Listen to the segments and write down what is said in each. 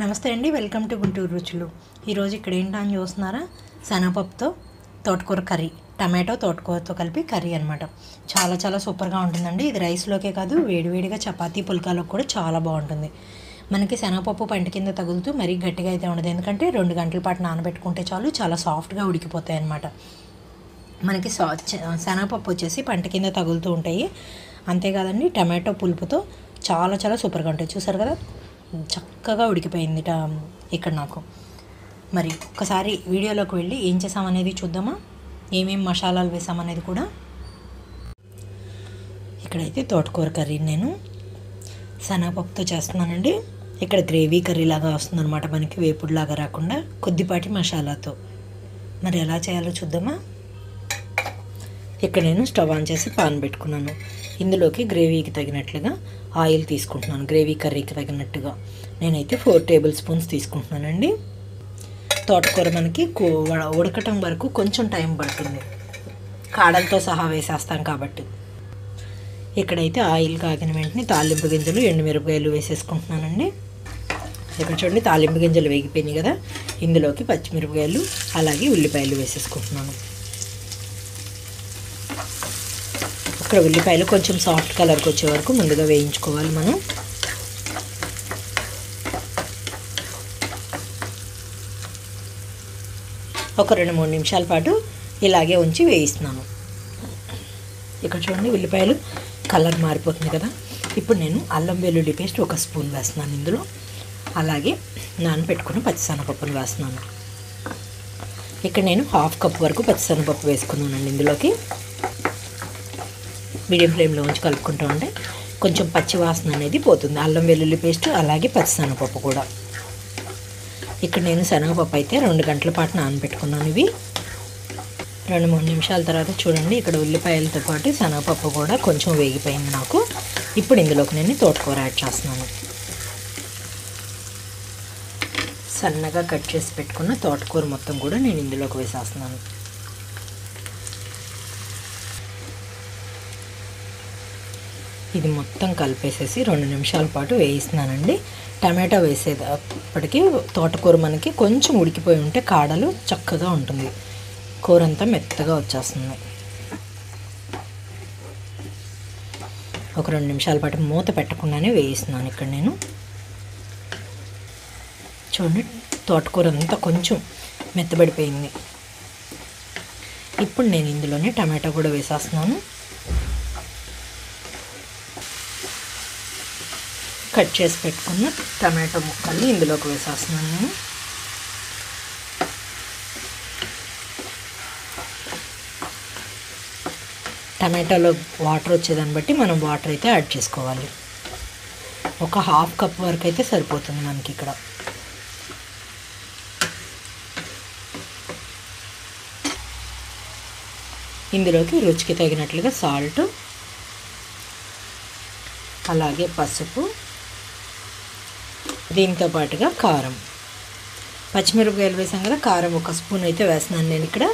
నమస్తే అండి welcome to Guntur రుచులు. ఈరోజు ఇక్కడ ఏంటని చూస్తున్నారా? శనగపప్పుతో తోటకూర కర్రీ టమాటో తోటకూరతో కలిపి కర్రీ అనమాట చాలా చాలా సూపర్గా ఉంటుందండి. ఇది రైస్లోకే కాదు వేడివేడిగా చపాతీ పుల్కాలో కూడా చాలా బాగుంటుంది. మనకి శనగపప్పు పంట కింద తగులుతూ మరీ గట్టిగా అయితే ఉండదు. ఎందుకంటే రెండు గంటల పాటు నానబెట్టుకుంటే చాలు చాలా సాఫ్ట్గా ఉడికిపోతాయి అనమాట మనకి సా శనగపప్పు వచ్చేసి పంట కింద తగులుతూ ఉంటాయి. అంతేకాదండి టమాటో పులుపుతో చాలా చాలా సూపర్గా ఉంటాయి. చూసారు కదా? చక్కగా ఉడికిపోయింది ఇక్కడ నాకు. మరి ఒకసారి వీడియోలోకి వెళ్ళి ఏం చేసామనేది చూద్దామా? ఏమేం మసాలాలు వేసామనేది కూడా? ఇక్కడైతే తోటకూర కర్రీ నేను శనగపప్పుతో చేస్తున్నానండి. ఇక్కడ గ్రేవీ కర్రీ లాగా వస్తుందన్నమాట మనకి వేపుడులాగా రాకుండా కొద్దిపాటి మసాలాతో. మరి ఎలా చేయాలో చూద్దామా? ఇక్కడ నేను స్టవ్ ఆన్ చేసి పాన్ పెట్టుకున్నాను. ఇందులోకి గ్రేవీకి తగినట్లుగా ఆయిల్ తీసుకుంటున్నాను. గ్రేవీ కర్రీకి తగినట్టుగా. నేనైతే ఫోర్ టేబుల్ స్పూన్స్ తీసుకుంటున్నానండి. తోటకూర మనకి కూ- ఉడకటం వరకు కొంచెం టైం పడుతుంది. కాడలతో సహా వేసేస్తాం కాబట్టి. ఇక్కడైతే ఆయిల్ కాగిన వెంటనే తాలింపు గింజలు ఎండుమిరపకాయలు వేసేసుకుంటున్నానండి. ఇక్కడ చూడండి తాలింపు గింజలు వేగిపోయినాయి కదా. ఇందులోకి పచ్చిమిరపకాయలు అలాగే ఉల్లిపాయలు వేసేసుకుంటున్నాను. ఇక్కడ ఉల్లిపాయలు కొంచెం సాఫ్ట్ కలర్కి వచ్చే వరకు ముందుగా వేయించుకోవాలి మనం. ఒక రెండు మూడు నిమిషాల పాటు ఇలాగే ఉంచి వేయిస్తున్నాను. ఇక్కడ చూడండి ఉల్లిపాయలు కలర్ మారిపోతుంది కదా. ఇప్పుడు నేను అల్లం వెల్లుల్లి పేస్ట్ ఒక స్పూన్ వేస్తున్నాను ఇందులో. అలాగే నానబెట్టుకున్న పచ్చిసెనపప్పును వేస్తున్నాను. ఇక్కడ నేను హాఫ్ కప్ వరకు పచ్చిసెనపప్పు వేసుకున్నానండి ఇందులోకి. మీడియం ఫ్లేమ్లో ఉంచి కలుపుకుంటూ ఉంటే కొంచెం పచ్చి వాసన అనేది పోతుంది. అల్లం వెల్లుల్లి పేస్ట్ అలాగే పచ్చిశనగపప్పు కూడా. ఇక్కడ నేను శనగపప్పు అయితే రెండు గంటల పాటు నానబెట్టుకున్నాను ఇవి. రెండు మూడు నిమిషాల తర్వాత చూడండి ఇక్కడ ఉల్లిపాయలతో పాటు శనగపప్పు కూడా కొంచెం వేగిపోయింది నాకు. ఇప్పుడు ఇందులోకి నేను తోటకూర యాడ్ చేస్తున్నాను. సన్నగా కట్ చేసి పెట్టుకున్న తోటకూర మొత్తం కూడా నేను ఇందులోకి వేసేస్తున్నాను. ఇది మొత్తం కలిపేసేసి రెండు నిమిషాల పాటు వేయిస్తున్నానండి. టమాటా వేసేటప్పటికి తోటకూర మనకి కొంచెం ఉడికిపోయి ఉంటే కాడలు చక్కగా ఉంటుంది. కూర అంతా మెత్తగా వచ్చేస్తుంది. ఒక రెండు నిమిషాల పాటు మూత పెట్టకుండానే వేయిస్తున్నాను ఇక్కడ నేను. చూడండి తోటకూర అంతా కొంచెం మెత్తబడిపోయింది. ఇప్పుడు నేను ఇందులోనే టమాటా కూడా వేసేస్తున్నాను. కట్ చేసి పెట్టుకున్న టమాటో ముక్కల్ని ఇందులోకి వేసేస్తున్నాను నేను. టమాటాలో వాటర్ వచ్చేదాన్ని బట్టి మనం వాటర్ అయితే యాడ్ చేసుకోవాలి. ఒక హాఫ్ కప్ వరకు అయితే సరిపోతుంది మనకి ఇక్కడ. ఇందులోకి రుచికి తగినట్లుగా సాల్ట్ అలాగే పసుపు దీంతో పాటుగా కారం. పచ్చిమిరపకాయలు వేసాం కదా కారం ఒక స్పూన్ అయితే వేస్తున్నాను నేను ఇక్కడ.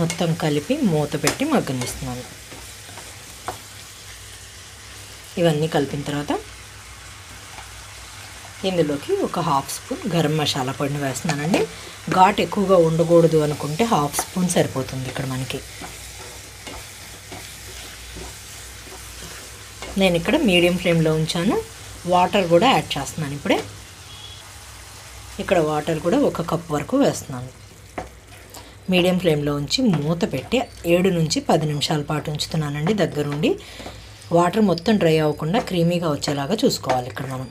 మొత్తం కలిపి మూత పెట్టి మగ్గనిస్తున్నాను. ఇవన్నీ కలిపిన తర్వాత ఇందులోకి ఒక హాఫ్ స్పూన్ గరం మసాలా పొడిని వేస్తున్నానండి. ఘాట్ ఎక్కువగా ఉండకూడదు అనుకుంటే హాఫ్ స్పూన్ సరిపోతుంది ఇక్కడ మనకి. నేను ఇక్కడ మీడియం ఫ్లేమ్లో ఉంచాను. వాటర్ కూడా యాడ్ చేస్తున్నాను ఇప్పుడే. ఇక్కడ వాటర్ కూడా ఒక కప్ వరకు వేస్తున్నాను. మీడియం ఫ్లేమ్లో ఉంచి మూత పెట్టి ఏడు నుంచి పది నిమిషాల పాటు ఉంచుతున్నానండి దగ్గరుండి. వాటర్ మొత్తం డ్రై అవ్వకుండా క్రీమీగా వచ్చేలాగా చూసుకోవాలి ఇక్కడ మనం.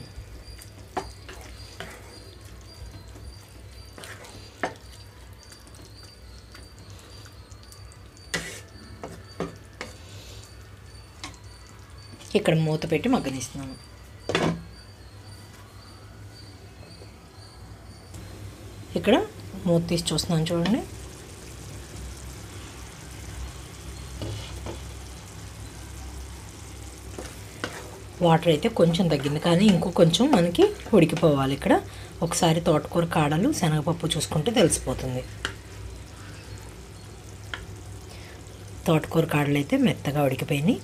ఇక్కడ మూత పెట్టి మగ్గనిస్తున్నాను. ఇక్కడ మూత తీసి చూస్తున్నాను చూడండి. వాటర్ అయితే కొంచెం తగ్గింది కానీ ఇంకో కొంచెం మనకి ఉడికిపోవాలి. ఇక్కడ ఒకసారి తోటకూర కాడలు శనగపప్పు చూసుకుంటే తెలిసిపోతుంది. తోటకూర కాడలు అయితే మెత్తగా ఉడికిపోయినాయి.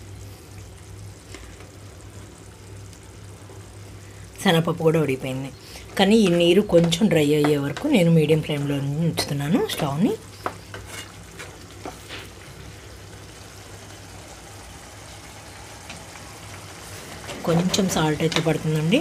శనగపప్పు కూడా ఉడిపోయింది కానీ ఈ నీరు కొంచెం డ్రై అయ్యే వరకు నేను మీడియం ఫ్లేమ్లో ఉంచుతున్నాను స్టవ్ని. కొంచెం సాల్ట్ అయితే పడుతుందండి.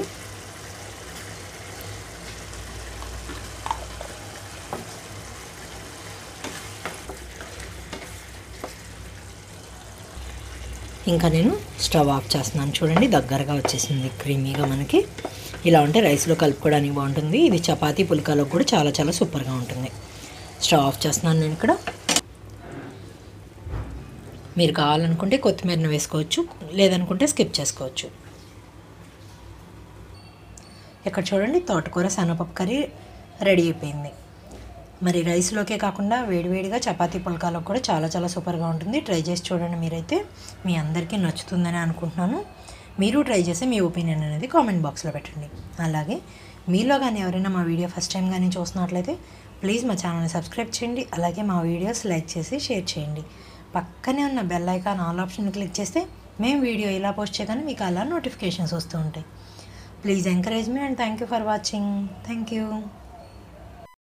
ఇంకా నేను స్టవ్ ఆఫ్ చేస్తున్నాను. చూడండి దగ్గరగా వచ్చేసింది క్రీమీగా మనకి. ఇలా ఉంటే రైస్లో కలుపుకోవడానికి బాగుంటుంది. ఇది చపాతీ పుల్కాలో కూడా చాలా చాలా సూపర్గా ఉంటుంది. స్టవ్ ఆఫ్ చేస్తున్నాను నేను ఇక్కడ. మీరు కావాలనుకుంటే కొత్తిమీరను వేసుకోవచ్చు లేదనుకుంటే స్కిప్ చేసుకోవచ్చు. ఇక్కడ చూడండి తోటకూర శనగపప్పు కర్రీ రెడీ అయిపోయింది. మరి రైస్లోకే కాకుండా వేడివేడిగా చపాతీ పుల్కాలకు కూడా చాలా చాలా సూపర్గా ఉంటుంది. ట్రై చేసి చూడండి మీరైతే. మీ అందరికీ నచ్చుతుందని అనుకుంటున్నాను. మీరు ట్రై చేసి మీ ఒపీనియన్ అనేది కామెంట్ బాక్స్లో పెట్టండి. అలాగే మీలో కానీ ఎవరైనా మా వీడియో ఫస్ట్ టైం కానీ చూస్తున్నట్లయితే ప్లీజ్ మా ఛానల్ని సబ్స్క్రైబ్ చేయండి. అలాగే మా వీడియోస్ లైక్ చేసి షేర్ చేయండి. పక్కనే ఉన్న bell icon all option click చేస్తే మేము వీడియో ఇలా పోస్ట్ చేయగానే మీకు అలా నోటిఫికేషన్స్ వస్తూ ఉంటాయి. Please encourage me and thank you for watching thank you